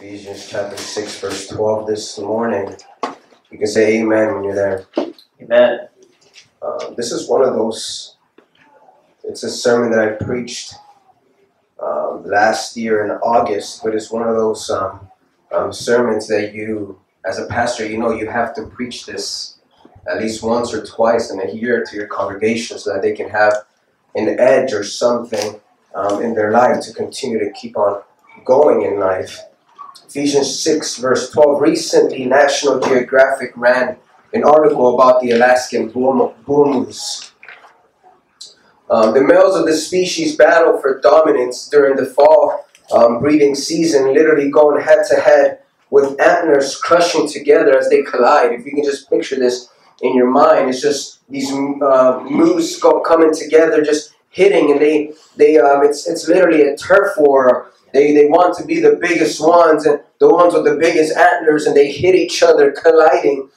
Ephesians chapter 6, verse 12 this morning. You can say amen when you're there. Amen. Uh, this is one of those, it's a sermon that I preached um, last year in August, but it's one of those um, um, sermons that you, as a pastor, you know you have to preach this at least once or twice in a year to your congregation so that they can have an edge or something um, in their life to continue to keep on going in life. Ephesians 6, verse 12. Recently, National Geographic ran an article about the Alaskan bull, moose. Um, the males of the species battle for dominance during the fall um, breeding season, literally going head to head with antlers crushing together as they collide. If you can just picture this in your mind, it's just these uh, moose coming together, just hitting, and they they um, it's it's literally a turf war. They they want to be the biggest ones and the ones with the biggest antlers, and they hit each other, colliding.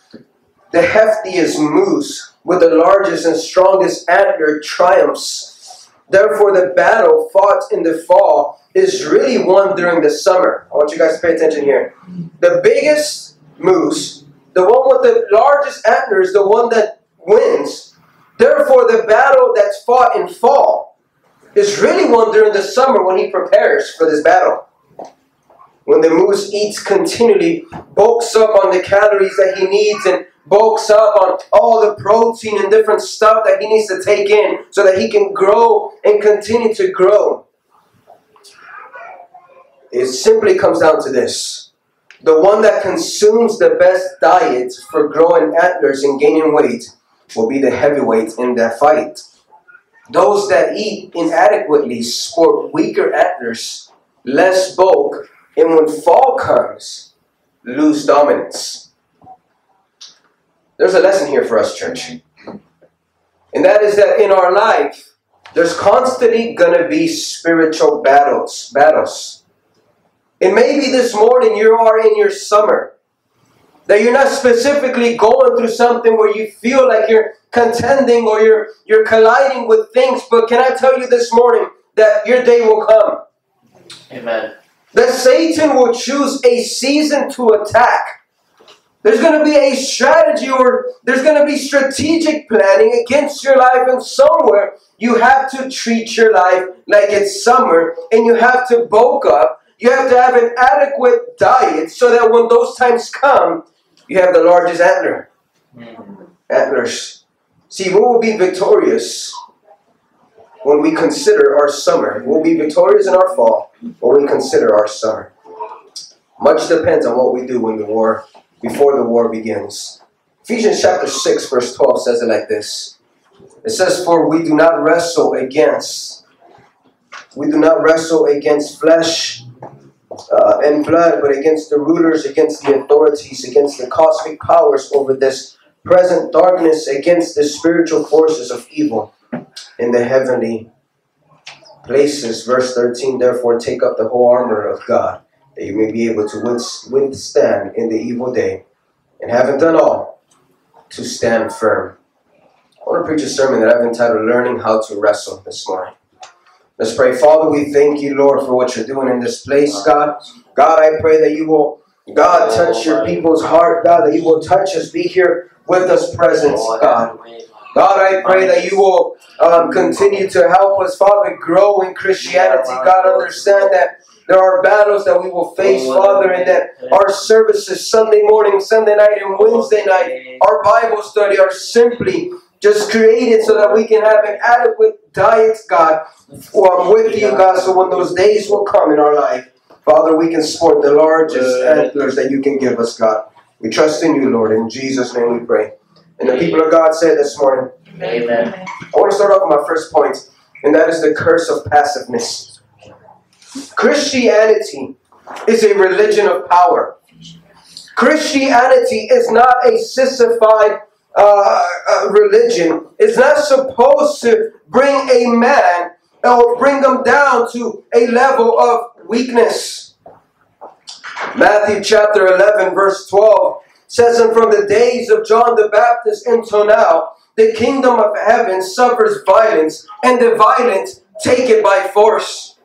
The heftiest moose with the largest and strongest antler triumphs. Therefore, the battle fought in the fall is really won during the summer. I want you guys to pay attention here. The biggest moose, the one with the largest antlers, the one that wins. Therefore, the battle that's fought in fall is really won during the summer when he prepares for this battle. When the moose eats continually, bulks up on the calories that he needs and bulks up on all the protein and different stuff that he needs to take in so that he can grow and continue to grow. It simply comes down to this. The one that consumes the best diet for growing antlers and gaining weight will be the heavyweight in that fight. Those that eat inadequately sport weaker antlers, less bulk, and when fall comes, lose dominance. There's a lesson here for us, church. And that is that in our life, there's constantly going to be spiritual battles. Battles. And maybe this morning you are in your summer. That you're not specifically going through something where you feel like you're contending or you're you're colliding with things, but can I tell you this morning that your day will come? Amen. That Satan will choose a season to attack. There's going to be a strategy or there's going to be strategic planning against your life, and somewhere you have to treat your life like it's summer and you have to bulk up. You have to have an adequate diet so that when those times come, you have the largest antler. Hmm. Antlers. See, we will be victorious when we consider our summer. We'll be victorious in our fall when we consider our summer. Much depends on what we do when the war, before the war begins. Ephesians chapter 6, verse 12 says it like this. It says, For we do not wrestle against, we do not wrestle against flesh uh, and blood, but against the rulers, against the authorities, against the cosmic powers over this present darkness, against the spiritual forces of evil in the heavenly places. Verse 13, therefore take up the whole armor of God, that you may be able to withstand in the evil day, and having done all, to stand firm. I want to preach a sermon that I've entitled Learning How to Wrestle this morning. Let's pray. Father, we thank you, Lord, for what you're doing in this place, God. God, I pray that you will, God, touch your people's heart, God, that you will touch us, be here with us presence, God. God, I pray that you will um, continue to help us, Father, grow in Christianity. God, understand that there are battles that we will face, Father, and that our services, Sunday morning, Sunday night, and Wednesday night, our Bible study are simply just created so that we can have an adequate diet, God, I'm with you, God, so when those days will come in our life, Father, we can sport the largest antlers that you can give us, God. We trust in you, Lord. In Jesus' name we pray. And the people of God said this morning, Amen. I want to start off with my first point, and that is the curse of passiveness. Christianity is a religion of power. Christianity is not a sissified uh, religion. is not supposed to bring a man or bring them down to a level of weakness. Matthew chapter 11, verse 12 says, And from the days of John the Baptist until now, the kingdom of heaven suffers violence, and the violent take it by force.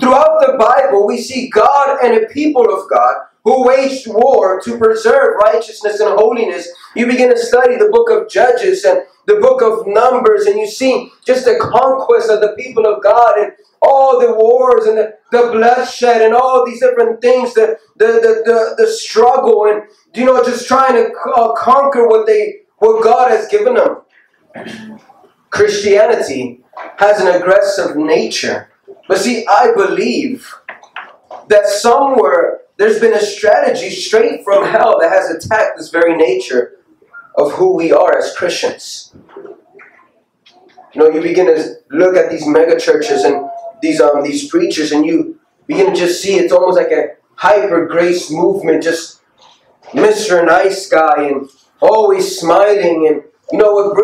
throughout the Bible, we see God and a people of God who waged war to preserve righteousness and holiness. You begin to study the book of Judges and the book of Numbers, and you see just the conquest of the people of God and all the wars and the, the bloodshed and all these different things, the, the, the, the, the struggle, and you know, just trying to uh, conquer what they what God has given them. Christianity has an aggressive nature. But see, I believe that somewhere there's been a strategy straight from hell that has attacked this very nature of who we are as Christians. You know, you begin to look at these mega churches and these um these preachers, and you begin to just see it's almost like a hyper grace movement, just Mr. Nice Guy and always smiling and you know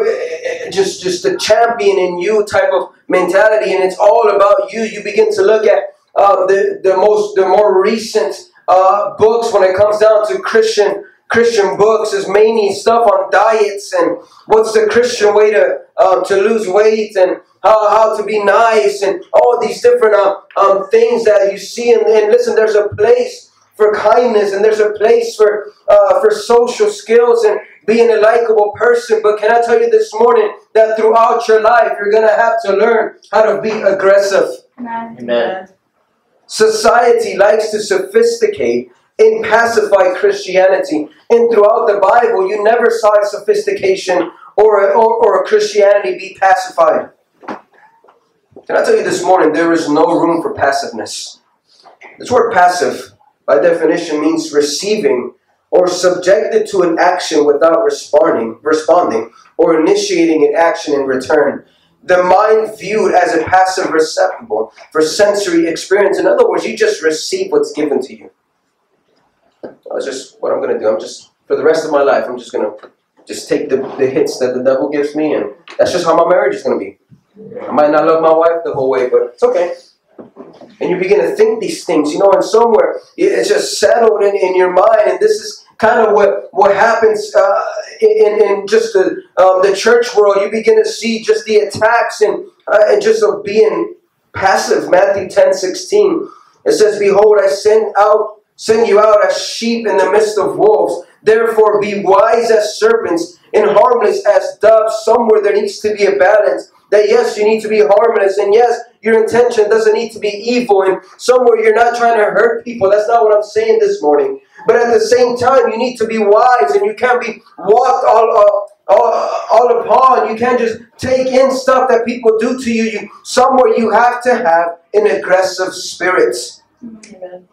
just just a champion in you type of mentality, and it's all about you. You begin to look at uh, the the most the more recent uh, books when it comes down to Christian Christian books is mainly stuff on diets and what's the Christian way to um, to lose weight and how, how to be nice and all these different uh, um, things that you see. And, and listen, there's a place for kindness and there's a place for uh, for social skills and being a likable person. But can I tell you this morning that throughout your life you're gonna have to learn how to be aggressive. Amen. Amen. Society likes to sophisticate and pacify Christianity. And throughout the Bible, you never saw a sophistication or, or, or Christianity be pacified. Can I tell you this morning, there is no room for passiveness. This word passive, by definition, means receiving or subjected to an action without responding, responding or initiating an action in return the mind viewed as a passive receptacle for sensory experience. In other words, you just receive what's given to you. That's just what I'm going to do. I'm just, for the rest of my life, I'm just going to just take the, the hits that the devil gives me, and that's just how my marriage is going to be. I might not love my wife the whole way, but it's okay. And you begin to think these things, you know, and somewhere it's just settled in, in your mind, and this is kind of what what happens uh, in in just the um, the church world. You begin to see just the attacks and uh, and just of being passive. Matthew 10, 16. It says, "Behold, I send out send you out as sheep in the midst of wolves. Therefore, be wise as serpents and harmless as doves." Somewhere there needs to be a balance. That yes, you need to be harmless, and yes, your intention doesn't need to be evil, and somewhere you're not trying to hurt people. That's not what I'm saying this morning. But at the same time, you need to be wise and you can't be walked all, all, all, all upon. You can't just take in stuff that people do to you. you. Somewhere you have to have an aggressive spirit. Amen.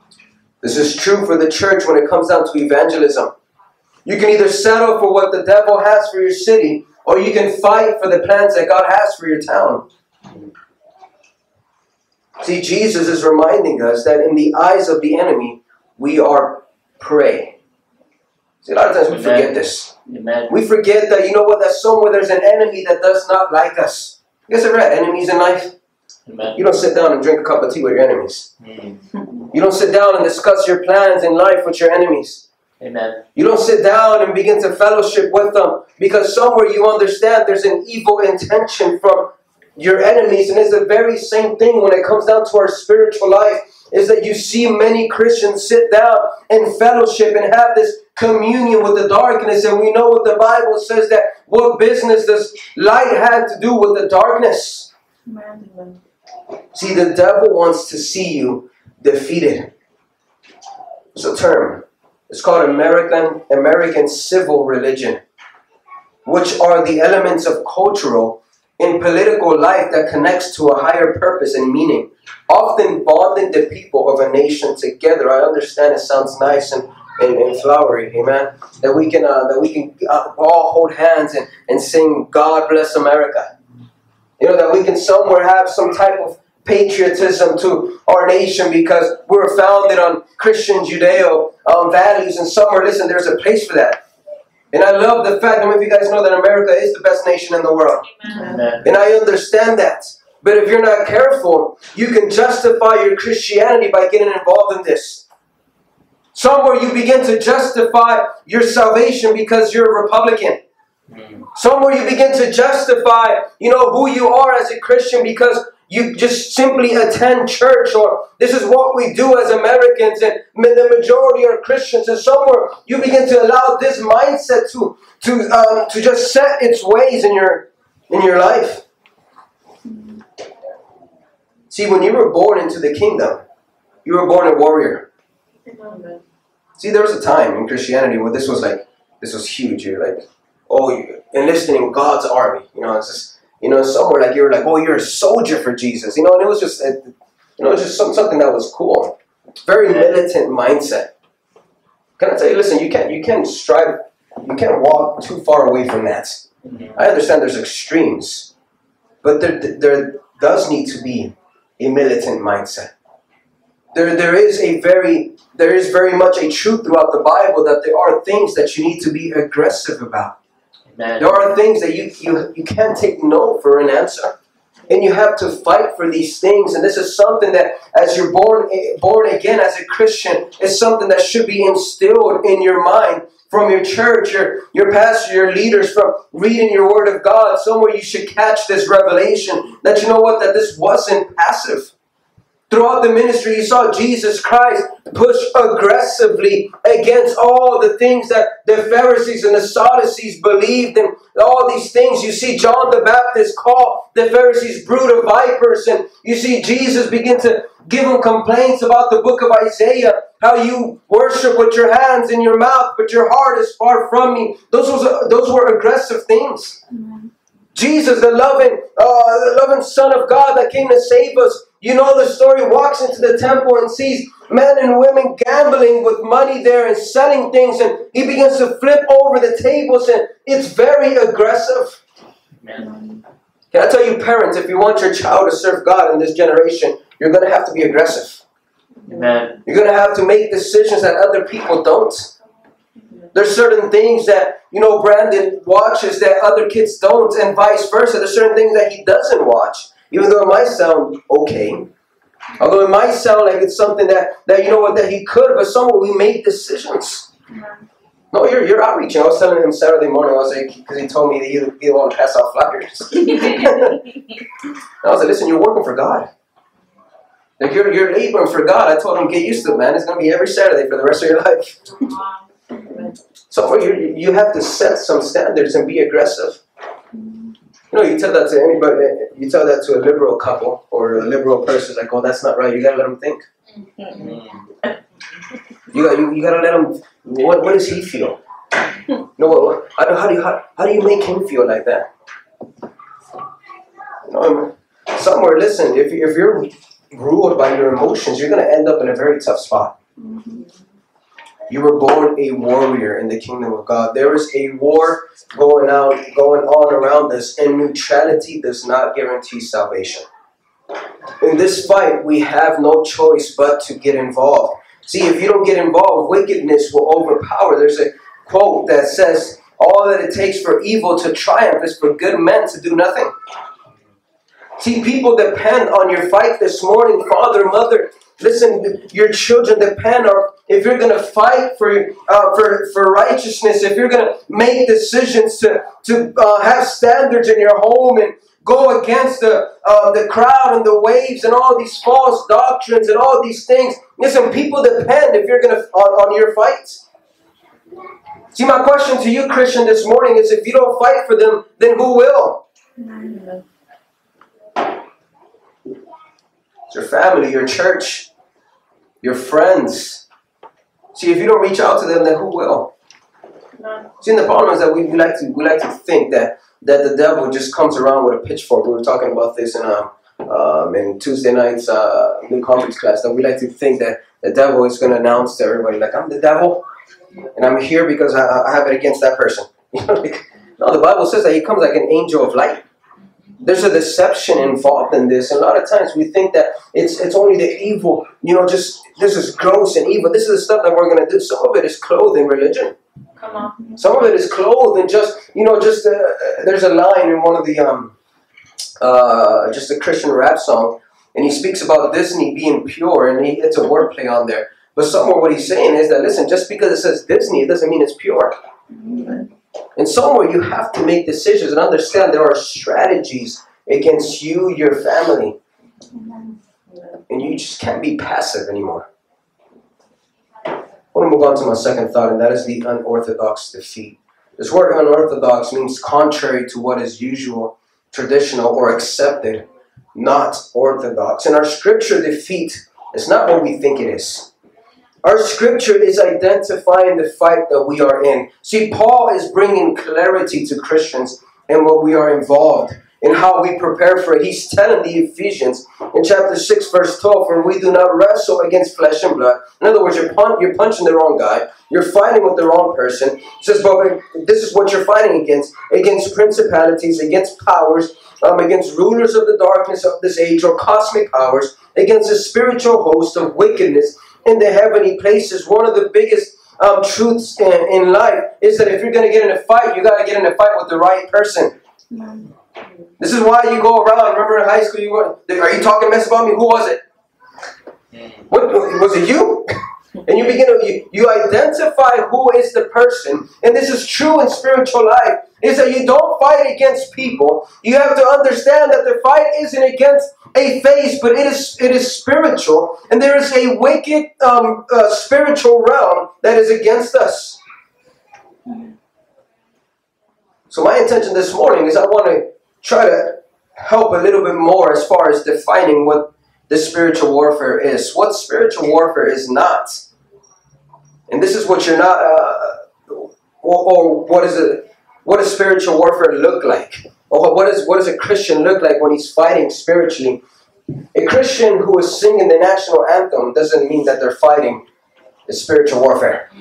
This is true for the church when it comes down to evangelism. You can either settle for what the devil has for your city, or you can fight for the plans that God has for your town. See, Jesus is reminding us that in the eyes of the enemy, we are prey. See, a lot of times we Amen. forget this. Amen. We forget that, you know what, that somewhere there's an enemy that does not like us. You guys ever had enemies in life? Amen. You don't sit down and drink a cup of tea with your enemies. Mm. You don't sit down and discuss your plans in life with your enemies. Amen. You don't sit down and begin to fellowship with them because somewhere you understand there's an evil intention from your enemies, and it's the very same thing when it comes down to our spiritual life is that you see many Christians sit down and fellowship and have this communion with the darkness. And we know what the Bible says that what business does light have to do with the darkness? See, the devil wants to see you defeated. It's a term. It's called American American civil religion, which are the elements of cultural and political life that connects to a higher purpose and meaning, often bonding the people of a nation together. I understand it sounds nice and, and, and flowery, amen. That we can uh, that we can uh, all hold hands and, and sing "God Bless America." You know that we can somewhere have some type of patriotism to our nation because we're founded on Christian Judeo um, values, and somewhere, listen, there's a place for that. And I love the fact, I mean, if you guys know that America is the best nation in the world. Amen. And I understand that. But if you're not careful, you can justify your Christianity by getting involved in this. Somewhere you begin to justify your salvation because you're a Republican. Somewhere you begin to justify, you know, who you are as a Christian because you just simply attend church or this is what we do as Americans and the majority are Christians and somewhere you begin to allow this mindset to to um, to just set its ways in your in your life. See, when you were born into the kingdom, you were born a warrior. See, there was a time in Christianity where this was like this was huge. You're like, oh, you enlisting in God's army. You know, it's just you know somewhere like you were like, oh, you're a soldier for Jesus. You know, and it was just you know, it was just some, something that was cool. Very militant mindset. Can I tell you? Listen, you can't you can't strive, you can't walk too far away from that. Mm-hmm. I understand there's extremes, but there there does need to be a militant mindset. There, there is a very there is very much a truth throughout the Bible that there are things that you need to be aggressive about. Amen. There are things that you, you, you can't take no for an answer. And you have to fight for these things. And this is something that, as you're born, eh, born again as a Christian, is something that should be instilled in your mind from your church, your, your pastor, your leaders, from reading your Word of God. Somewhere you should catch this revelation that you know what, that this wasn't passive. Throughout the ministry, you saw Jesus Christ push aggressively against all the things that the Pharisees and the Sadducees believed in. All these things. You see John the Baptist call the Pharisees brood of vipers, and you see Jesus begin to give them complaints about the book of Isaiah, how you worship with your hands and your mouth, but your heart is far from me. Those was those were aggressive things. Jesus, the loving, uh, the loving Son of God that came to save us, you know the story, walks into the temple and sees men and women gambling with money there and selling things, and he begins to flip over the tables, and it's very aggressive. Amen. Can I tell you, parents, if you want your child to serve God in this generation, you're going to have to be aggressive. Amen. You're going to have to make decisions that other people don't. There's certain things that, you know, Brandon watches that other kids don't, and vice versa. There's certain things that he doesn't watch even though it might sound okay. Although it might sound like it's something that, that you know what, that he could, but somewhere we made decisions. No, you're, you're outreaching. I was telling him Saturday morning, I was like, because he told me that he, he want to pass out flyers. I was like, listen, you're working for God. Like you're, you're laboring for God. I told him, get used to it, man. It's going to be every Saturday for the rest of your life. so oh, you, you have to set some standards and be aggressive. Know, you tell that to anybody, you tell that to a liberal couple or a liberal person, like, oh, that's not right. You gotta let them think. You got, you, you gotta let him. What, what does he feel? No, know, what, how, do, you, how, how do you make him feel like that? Know, somewhere, listen, if, if you're ruled by your emotions, you're gonna end up in a very tough spot. You were born a warrior in the kingdom of God. There is a war going out, going on around us, and neutrality does not guarantee salvation. In this fight, we have no choice but to get involved. See, if you don't get involved, wickedness will overpower. There's a quote that says, All that it takes for evil to triumph is for good men to do nothing. See, people depend on your fight this morning, father, mother. Listen, your children depend on if you're going to fight for, uh, for, for righteousness, if you're going to make decisions to, to uh, have standards in your home and go against the, uh, the crowd and the waves and all these false doctrines and all these things. Listen, people depend if you're going to on, on your fights. See, my question to you, Christian, this morning is if you don't fight for them, then who will? It's your family, your church, your friends. See, if you don't reach out to them, then who will? No. See, the problem is that we, we like to we like to think that that the devil just comes around with a pitchfork. We were talking about this in um, um in Tuesday night's uh, new conference class. That we like to think that the devil is going to announce to everybody like I'm the devil, and I'm here because I, I have it against that person. You know, like, no, the Bible says that he comes like an angel of light there's a deception involved in this. And a lot of times we think that it's it's only the evil, you know, just this is gross and evil. This is the stuff that we're going to do. Some of it is clothed in religion. Come on. Some of it is clothed in just, you know, just uh, there's a line in one of the um, uh, just a Christian rap song, and he speaks about Disney being pure, and he, it's a wordplay on there. But somewhere what he's saying is that listen, just because it says Disney, it doesn't mean it's pure. Mm-hmm. And somewhere you have to make decisions and understand there are strategies against you, your family. And you just can't be passive anymore. I want to move on to my second thought, and that is the unorthodox defeat. This word unorthodox means contrary to what is usual, traditional, or accepted, not orthodox. And our scripture defeat is not what we think it is. Our scripture is identifying the fight that we are in. See, Paul is bringing clarity to Christians and what we are involved in how we prepare for it. He's telling the Ephesians in chapter 6, verse 12, for we do not wrestle against flesh and blood. In other words, you're, pun- you're punching the wrong guy. You're fighting with the wrong person. He says, but this is what you're fighting against. Against principalities, against powers, um, against rulers of the darkness of this age or cosmic powers, against the spiritual host of wickedness in the heavenly places. One of the biggest um, truths in, in life is that if you're going to get in a fight, you got to get in a fight with the right person. This is why you go around. Remember in high school, you were, are you talking mess about me? Who was it? What was it? You? And you begin to you, you identify who is the person, and this is true in spiritual life. Is that you don't fight against people. You have to understand that the fight isn't against a face, but it is it is spiritual, and there is a wicked um, uh, spiritual realm that is against us. So my intention this morning is I want to try to help a little bit more as far as defining what the spiritual warfare is. What spiritual warfare is not. And this is what you're not, uh, or, or what is it? What does spiritual warfare look like? Or what, is, what does a Christian look like when he's fighting spiritually? A Christian who is singing the national anthem doesn't mean that they're fighting the spiritual warfare.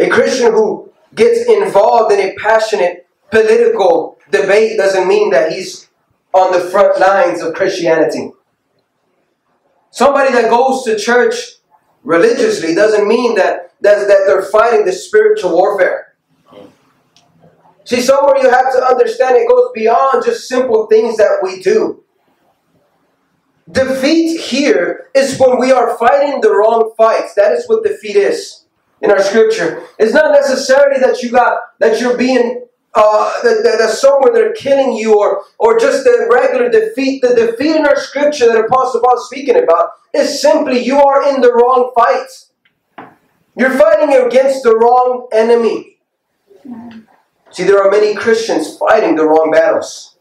A Christian who gets involved in a passionate political debate doesn't mean that he's on the front lines of Christianity. Somebody that goes to church religiously doesn't mean that, that, that they're fighting the spiritual warfare. See, somewhere you have to understand it goes beyond just simple things that we do. Defeat here is when we are fighting the wrong fights. That is what defeat is in our scripture. It's not necessarily that you got that you're being uh, that, that, that somewhere they're killing you or or just the regular defeat. The defeat in our scripture that Apostle Paul is speaking about is simply you are in the wrong fight. You're fighting against the wrong enemy. See, there are many Christians fighting the wrong battles.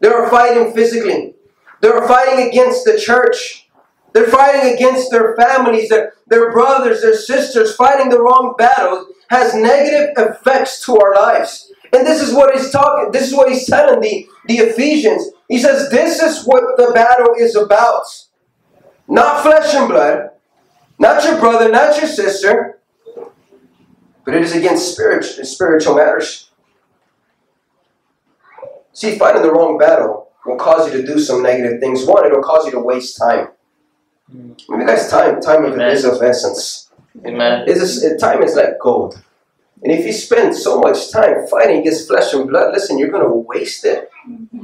They are fighting physically. They are fighting against the church. They're fighting against their families, their, their brothers, their sisters. Fighting the wrong battles has negative effects to our lives. And this is what he's talking, this is what he's telling the, the Ephesians. He says, This is what the battle is about. Not flesh and blood, not your brother, not your sister, but it is against spirit, spiritual matters. See, fighting the wrong battle will cause you to do some negative things. One, it'll cause you to waste time. Hmm. I mean, guys, time, time Amen. is of essence. Amen. It is, time is like gold. And if you spend so much time fighting against flesh and blood, listen, you're going to waste it.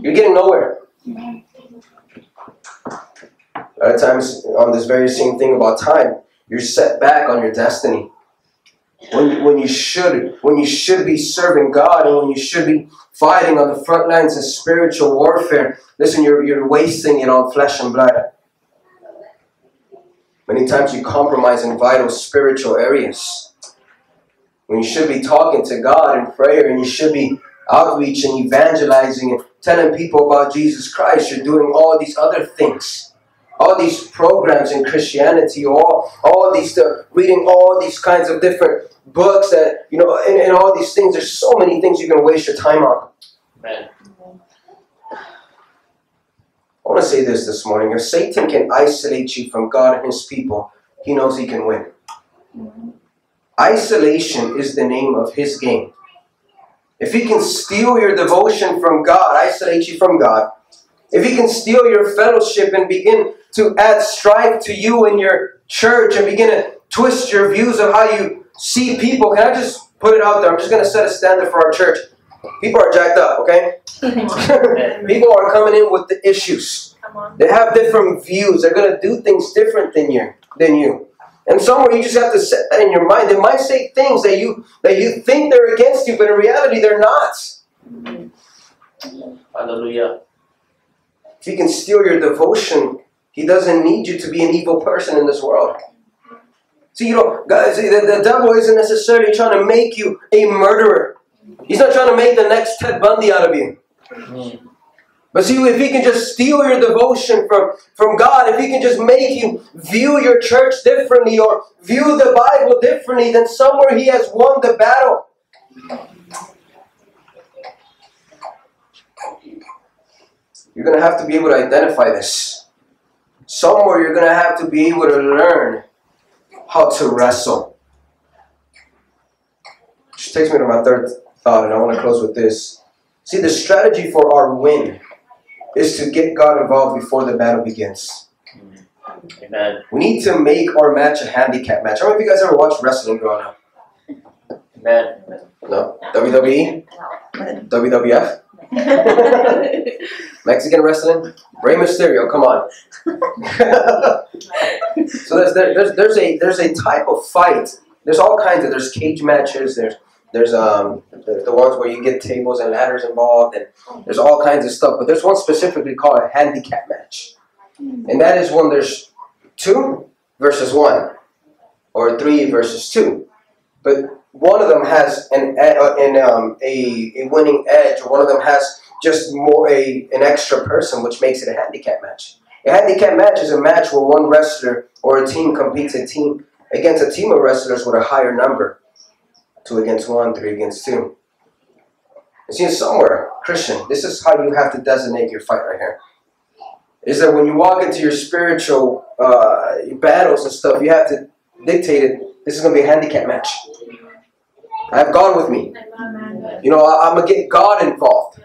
You're getting nowhere. A lot of times, on this very same thing about time, you're set back on your destiny. When, when you should when you should be serving God and when you should be fighting on the front lines of spiritual warfare, listen, you're, you're wasting it on flesh and blood. Many times you compromise in vital spiritual areas. When you should be talking to God in prayer and you should be outreach and evangelizing and telling people about Jesus Christ, you're doing all these other things. All these programs in Christianity, all, all these, uh, reading all these kinds of different books that, you know, and, and all these things. There's so many things you can waste your time on. Amen. I want to say this this morning. If Satan can isolate you from God and his people, he knows he can win. Isolation is the name of his game. If he can steal your devotion from God, isolate you from God, if he can steal your fellowship and begin to add strife to you and your church and begin to twist your views of how you see people, can I just put it out there? I'm just going to set a standard for our church. People are jacked up, okay? people are coming in with the issues. They have different views. They're going to do things different than you. Than you. And somewhere you just have to set that in your mind. They might say things that you that you think they're against you, but in reality they're not. Mm-hmm. Hallelujah. if he can steal your devotion, he doesn't need you to be an evil person in this world. See, you know, guys, the, the devil isn't necessarily trying to make you a murderer. He's not trying to make the next Ted Bundy out of you. But see, if he can just steal your devotion from, from God, if he can just make you view your church differently or view the Bible differently, then somewhere he has won the battle. You're going to have to be able to identify this. Somewhere you're going to have to be able to learn how to wrestle. Which takes me to my third thought, and I want to close with this. See, the strategy for our win is to get God involved before the battle begins. Amen. We need to make our match a handicap match. Don't know if you guys ever watched wrestling growing up. Amen. No? WWE? WWF? Mexican wrestling? Rey Mysterio, come on. so there's, there, there's, there's, a, there's a type of fight. There's all kinds of, there's cage matches, there's there's um the, the ones where you get tables and ladders involved, and there's all kinds of stuff. But there's one specifically called a handicap match, and that is when there's two versus one, or three versus two. But one of them has an uh, an um a, a winning edge, or one of them has just more a an extra person, which makes it a handicap match. A handicap match is a match where one wrestler or a team competes a team against a team of wrestlers with a higher number two against one, three against two. You see, somewhere, Christian, this is how you have to designate your fight right here. Is that when you walk into your spiritual uh, battles and stuff, you have to dictate it. This is going to be a handicap match. I have God with me. You know, I, am going to get God involved.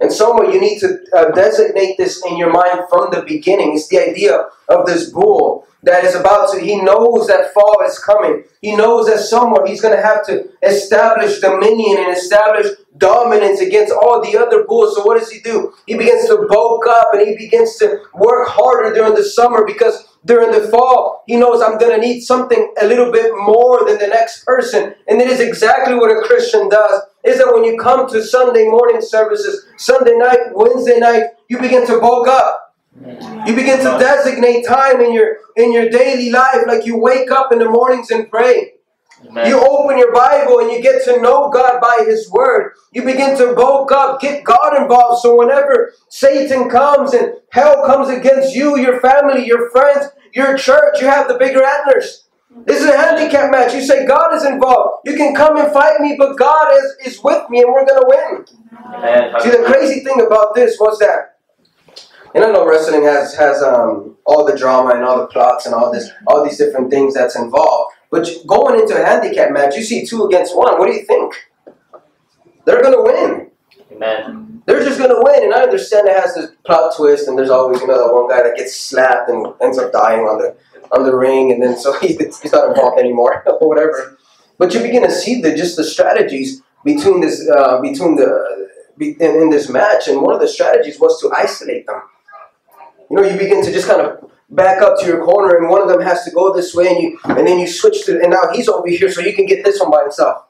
And somewhere you need to uh, designate this in your mind from the beginning. It's the idea of this bull that is about to, he knows that fall is coming. He knows that somewhere he's going to have to establish dominion and establish dominance against all the other bulls. So what does he do? He begins to bulk up and he begins to work harder during the summer because during the fall, he knows I'm going to need something a little bit more than the next person. And it is exactly what a Christian does. Is that when you come to Sunday morning services, Sunday night, Wednesday night, you begin to bulk up. You begin to designate time in your in your daily life, like you wake up in the mornings and pray. Amen. You open your Bible and you get to know God by His Word. You begin to bulk up, get God involved. So whenever Satan comes and hell comes against you, your family, your friends, your church, you have the bigger antlers. This is a handicap match. You say God is involved. You can come and fight me, but God is, is with me and we're going to win. Amen. See, the crazy thing about this was that and I know wrestling has has um, all the drama and all the plots and all this, all these different things that's involved. But going into a handicap match, you see two against one. What do you think? They're gonna win. Amen. They're just gonna win, and I understand it has this plot twist, and there's always you know that one guy that gets slapped and ends up dying on the on the ring, and then so he, he's not involved anymore or whatever. But you begin to see the just the strategies between this uh, between the in, in this match, and one of the strategies was to isolate them. You know, you begin to just kind of back up to your corner, and one of them has to go this way, and you and then you switch to, and now he's over here, so you can get this one by himself.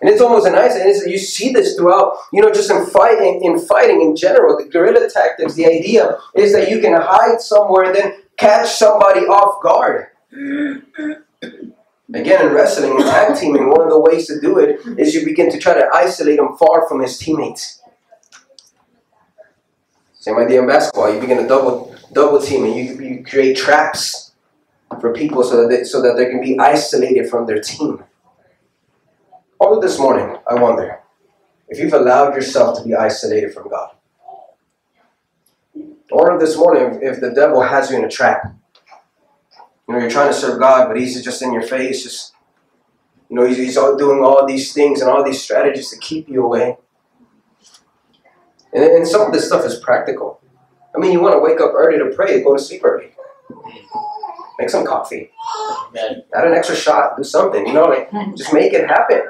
And it's almost nice, and you see this throughout, you know, just in fighting, in fighting in general, the guerrilla tactics. The idea is that you can hide somewhere and then catch somebody off guard. Again, in wrestling and tag teaming, one of the ways to do it is you begin to try to isolate him far from his teammates. Same idea in basketball. You begin to double double team and you, you create traps for people so that they, so that they can be isolated from their team. Although this morning, I wonder if you've allowed yourself to be isolated from God. Or this morning, if, if the devil has you in a trap. You know, you're trying to serve God, but he's just in your face, just you know, he's, he's all doing all these things and all these strategies to keep you away. And, and some of this stuff is practical. I mean, you want to wake up early to pray, go to sleep early. Make some coffee. Amen. Add an extra shot. Do something. You know, like just make it happen.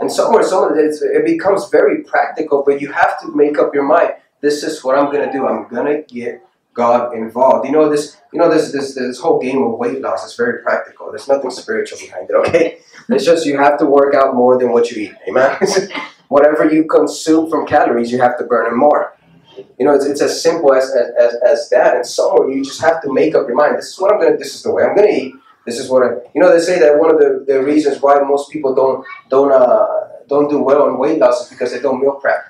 And somewhere, somewhere, it becomes very practical. But you have to make up your mind. This is what I'm gonna do. I'm gonna get God involved. You know this. You know this. This this whole game of weight loss is very practical. There's nothing spiritual behind it. Okay, it's just you have to work out more than what you eat. Amen. whatever you consume from calories, you have to burn them more. You know, it's, it's as simple as, as, as that. And somewhere you just have to make up your mind. This is what I'm gonna. This is the way I'm gonna eat. This is what I. You know, they say that one of the, the reasons why most people don't don't uh, don't do well on weight loss is because they don't meal prep.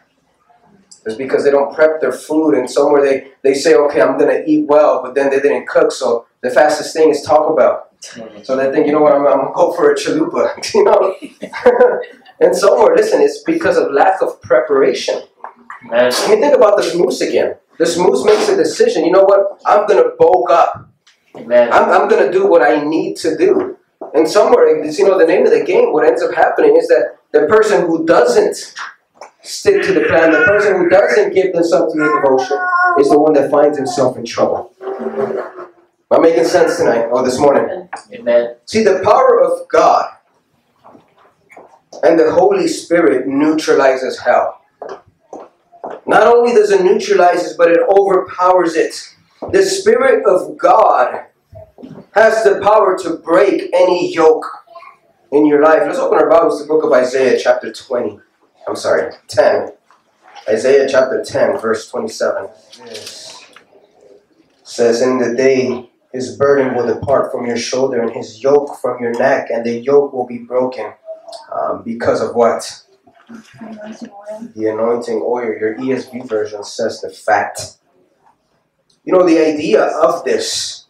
It's because they don't prep their food, and somewhere they they say, okay, I'm gonna eat well, but then they didn't cook. So the fastest thing is Taco Bell. So they think, you know what, I'm, I'm gonna go for a chalupa. You know. and somewhere, listen, it's because of lack of preparation. Amen. I mean, think about this moose again. This moose makes a decision. You know what? I'm gonna bulk up. Amen. I'm, I'm gonna do what I need to do. And somewhere, you know, the name of the game. What ends up happening is that the person who doesn't stick to the plan, the person who doesn't give themselves to the devotion, is the one that finds himself in trouble. Am I making sense tonight or this morning? Amen. See, the power of God and the Holy Spirit neutralizes hell. Not only does it neutralize it, but it overpowers it. The Spirit of God has the power to break any yoke in your life. Let's open our Bibles to the book of Isaiah, chapter 20. I'm sorry, 10. Isaiah chapter 10, verse 27. Says, In the day his burden will depart from your shoulder and his yoke from your neck, and the yoke will be broken. Um, because of what? The anointing oil. Your ESV version says the fat. You know, the idea of this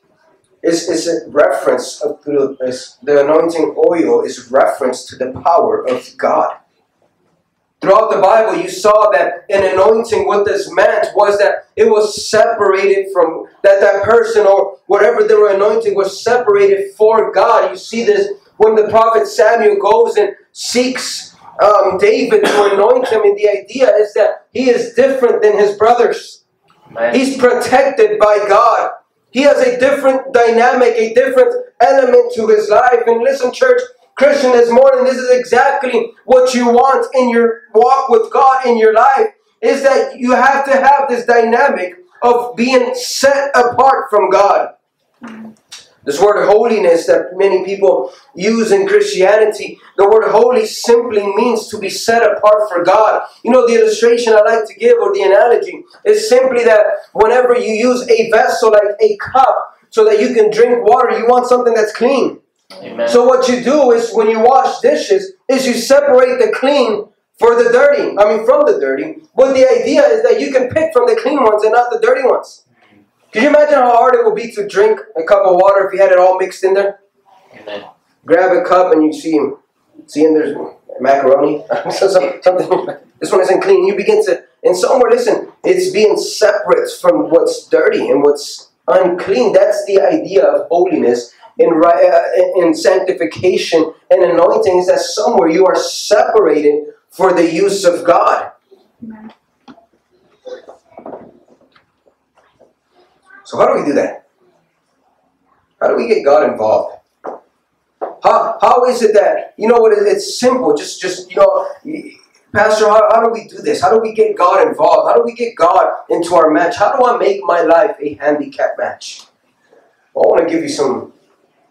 is, is a reference of the, is the anointing oil is reference to the power of God. Throughout the Bible, you saw that an anointing, what this meant was that it was separated from that that person or whatever they were anointing was separated for God. You see this when the prophet Samuel goes and seeks um, David to anoint him, and the idea is that he is different than his brothers. Amen. He's protected by God. He has a different dynamic, a different element to his life. And listen, church, Christian, this morning, this is exactly what you want in your walk with God in your life. Is that you have to have this dynamic of being set apart from God. This word holiness that many people use in Christianity, the word holy simply means to be set apart for God. You know, the illustration I like to give or the analogy is simply that whenever you use a vessel like a cup so that you can drink water, you want something that's clean. Amen. So what you do is when you wash dishes is you separate the clean for the dirty. I mean from the dirty. But the idea is that you can pick from the clean ones and not the dirty ones. Could you imagine how hard it would be to drink a cup of water if you had it all mixed in there? Amen. Grab a cup and you see him. see in there's macaroni, something. This one isn't clean. You begin to, and somewhere, listen, it's being separate from what's dirty and what's unclean. That's the idea of holiness in uh, in sanctification and anointing. Is that somewhere you are separated for the use of God. So how do we do that? How do we get God involved? How, how is it that you know what? It's simple. Just just you know, Pastor. How, how do we do this? How do we get God involved? How do we get God into our match? How do I make my life a handicap match? Well, I want to give you some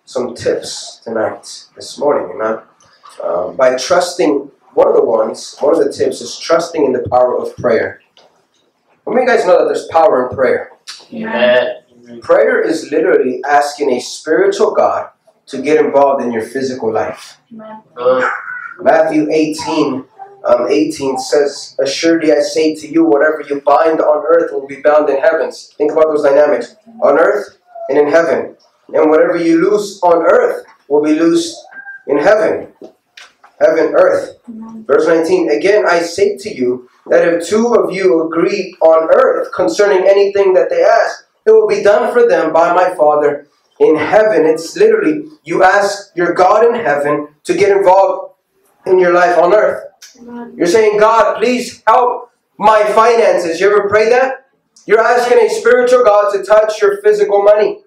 some tips tonight, this morning, amen. Um, by trusting, one of the ones, one of the tips is trusting in the power of prayer. How many of you guys know that there's power in prayer? Amen. Prayer is literally asking a spiritual God to get involved in your physical life. Good. Matthew 18, um, 18 says, Assuredly I say to you, whatever you bind on earth will be bound in heavens. Think about those dynamics. On earth and in heaven. And whatever you loose on earth will be loosed in heaven. Heaven, earth. Verse 19, Again I say to you that if two of you agree on earth concerning anything that they ask, it will be done for them by my Father in heaven. It's literally you ask your God in heaven to get involved in your life on earth. You're saying, God, please help my finances. You ever pray that? You're asking a spiritual God to touch your physical money.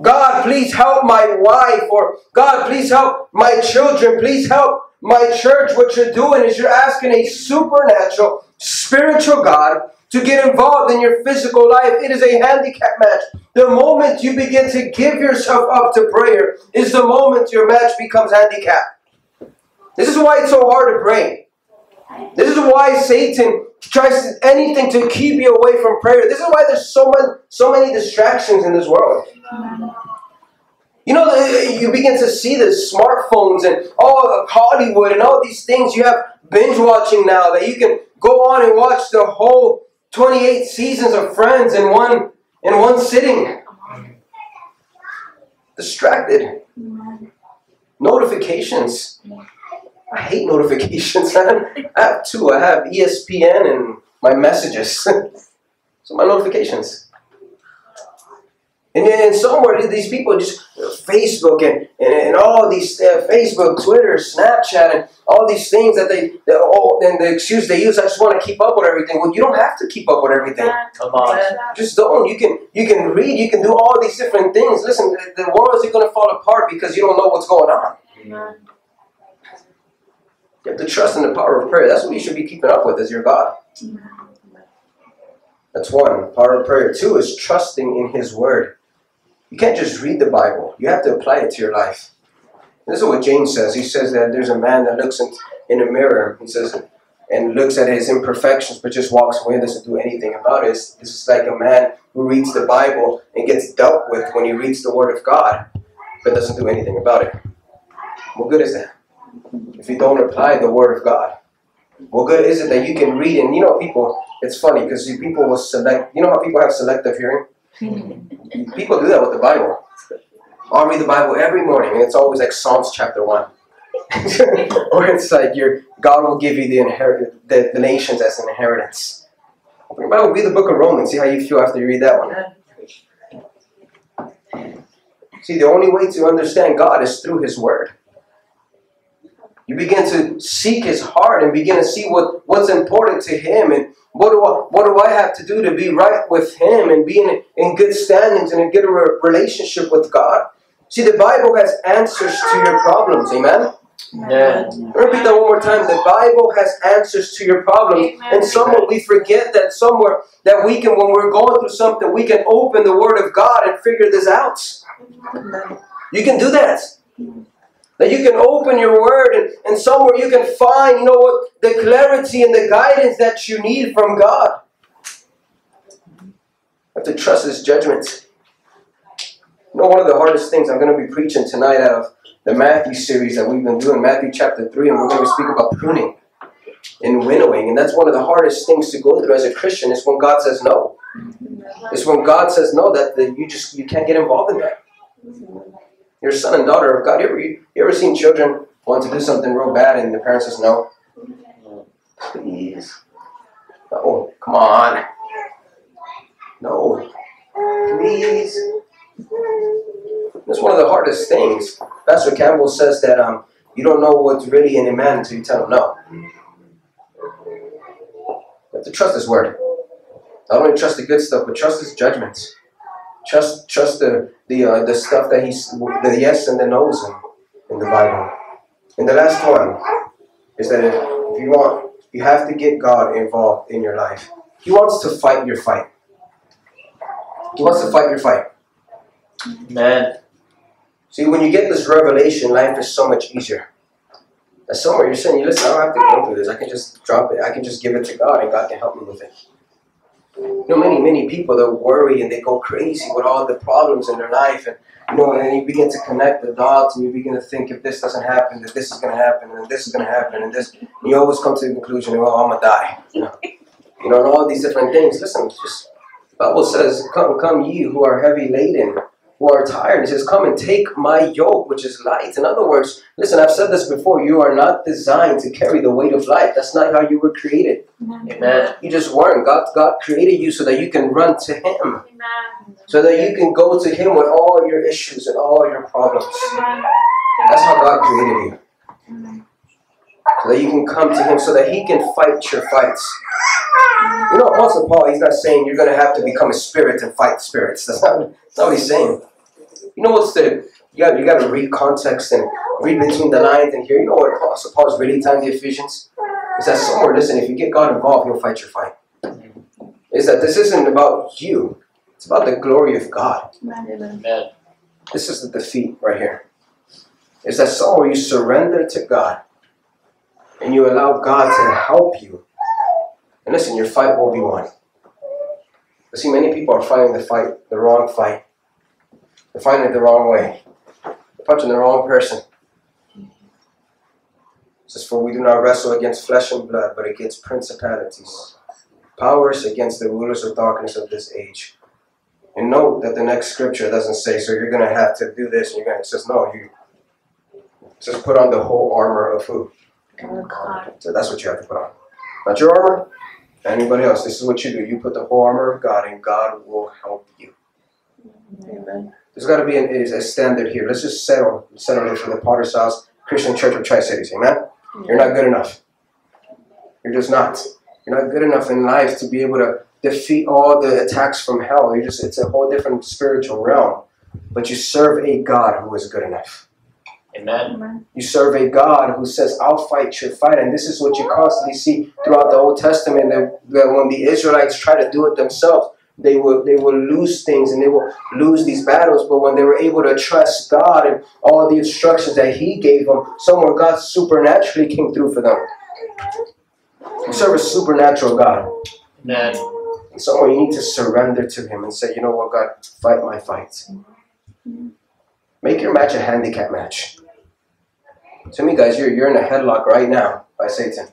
God, please help my wife, or God, please help my children, please help my church. What you're doing is you're asking a supernatural, spiritual God to get involved in your physical life. It is a handicap match. The moment you begin to give yourself up to prayer is the moment your match becomes handicapped. This is why it's so hard to pray. This is why Satan tries anything to keep you away from prayer. This is why there's so much, so many distractions in this world. You know, eh, eh, you begin to see the smartphones and all Hollywood and all these things. You have binge watching now that you can go on and watch the whole 28 seasons of Friends in one in one sitting. Distracted. Notifications. I hate notifications, man. I have two. I have ESPN and my messages. so my notifications. And then somewhere these people just Facebook and, and, and all these uh, Facebook, Twitter, Snapchat, and all these things that they, that all and the excuse they use. I just want to keep up with everything. Well, you don't have to keep up with everything. Come on. Just don't. You can you can read. You can do all these different things. Listen, the, the world is going to fall apart because you don't know what's going on. You have to trust in the power of prayer. That's what you should be keeping up with as your God. That's one. Power of prayer. Two is trusting in His Word. You can't just read the Bible. You have to apply it to your life. This is what James says. He says that there's a man that looks in, in a mirror. He says, and looks at his imperfections, but just walks away and doesn't do anything about it. It's just like a man who reads the Bible and gets dealt with when he reads the Word of God, but doesn't do anything about it. What good is that? If you don't apply the Word of God, what good is it that you can read and you know people? It's funny because people will select. You know how people have selective hearing. people do that with the Bible. I'll read the Bible every morning, and it's always like Psalms chapter one. or it's like your God will give you the inherit the, the nations as an inheritance. Open your Bible, read the book of Romans, see how you feel after you read that one. See, the only way to understand God is through His Word. You begin to seek His heart and begin to see what, what's important to Him and what do, I, what do I have to do to be right with Him and be in, in good standings and in good relationship with God? See, the Bible has answers to your problems. Amen? Yeah. Repeat that one more time. The Bible has answers to your problems. Amen. And somewhere we forget that somewhere that we can, when we're going through something, we can open the Word of God and figure this out. You can do that. That you can open your Word and, and somewhere you can find, you know what, the clarity and the guidance that you need from God. You have to trust His judgment. You know, one of the hardest things I'm going to be preaching tonight out of the Matthew series that we've been doing, Matthew chapter 3, and we're going to speak about pruning and winnowing. And that's one of the hardest things to go through as a Christian is when God says no. It's when God says no that, that you just you can't get involved in that. You're son and daughter of God. You ever, you ever seen children want to do something real bad and the parent says no? Please. No, come on. No. Please. That's one of the hardest things. Pastor Campbell says that um, you don't know what's really in a man until you tell him no. You have to trust his word. Not only trust the good stuff, but trust his judgments. Trust trust the the uh, the stuff that he's the yes and the no's in, in the Bible. And the last one is that if, if you want, you have to get God involved in your life. He wants to fight your fight. He wants to fight your fight. Man. See, when you get this revelation, life is so much easier. That somewhere you're saying, listen, I don't have to go through this. I can just drop it. I can just give it to God, and God can help me with it. You know, many, many people that worry and they go crazy with all the problems in their life, and you know, and you begin to connect the dots, and you begin to think if this doesn't happen, that this is going to happen, and this is going to happen, and this. And you always come to the conclusion, oh, well, I'm gonna die. You know, you know, and all these different things. Listen, just the Bible says, "Come, come, ye who are heavy laden." Who are tired. He says, Come and take my yoke, which is light. In other words, listen, I've said this before. You are not designed to carry the weight of life. That's not how you were created. Amen. You just weren't. God, God created you so that you can run to Him, Amen. so that you can go to Him with all your issues and all your problems. That's how God created you. So that you can come to Him, so that He can fight your fights. You know, Apostle Paul, he's not saying you're going to have to become a spirit and fight spirits. That's not, that's not what he's saying. You know what's the you got you got to read context and read between the lines and hear. You know what Apostle Paul is really telling the Ephesians is that somewhere. Listen, if you get God involved, He'll fight your fight. Is that this isn't about you? It's about the glory of God. Amen. This is the defeat right here. Is that somewhere you surrender to God and you allow God to help you And listen, your fight will be won. But see, many people are fighting the fight, the wrong fight. They're it the wrong way. They're punching the wrong person. It says, For we do not wrestle against flesh and blood, but against principalities, powers against the rulers of darkness of this age. And note that the next scripture doesn't say, so you're going to have to do this, and you're going to, it says, no, you just put on the whole armor of who? God. So that's what you have to put on. Not your armor, anybody else. This is what you do. You put the whole armor of God, and God will help you. Amen. There's got to be an, a standard here. Let's just settle settle it for the Potter's House Christian Church of Tri Cities. Amen. You're not good enough. You're just not. You're not good enough in life to be able to defeat all the attacks from hell. You just it's a whole different spiritual realm. But you serve a God who is good enough. Amen. You serve a God who says, I'll fight your fight. And this is what you constantly see throughout the Old Testament that, that when the Israelites try to do it themselves, they will they will lose things and they will lose these battles. But when they were able to trust God and all the instructions that He gave them, somewhere God supernaturally came through for them. You serve a supernatural God. Amen. And somewhere you need to surrender to Him and say, you know what, God, fight my fights. Make your match a handicap match. To me, guys, you're, you're in a headlock right now by Satan.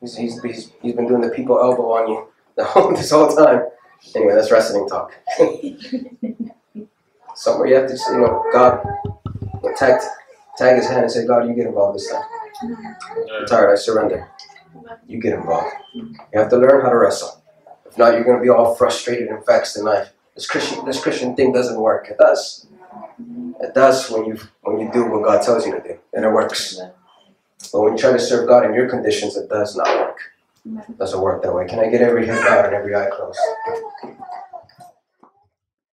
He's, he's, he's, he's been doing the people elbow on you this whole time. Anyway, that's wrestling talk. Somewhere you have to, say, you know, God, tag, tag his hand and say, God, you get involved this time. I'm tired, I surrender. You get involved. Mm-hmm. You have to learn how to wrestle. If not, you're going to be all frustrated and vexed in life. This Christian, this Christian thing doesn't work. It does. It does when you when you do what God tells you to do, and it works. But when you try to serve God in your conditions, it does not work. Doesn't work that way. Can I get every head bowed and every eye closed?